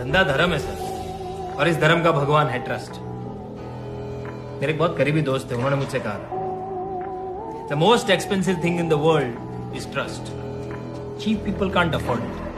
धंधा धर्म है, सर। और इस धर्म का भगवान है ट्रस्ट। मेरे एक बहुत करीबी दोस्त थे, उन्होंने मुझसे कहा the most expensive thing in the world is trust cheap people can't afford it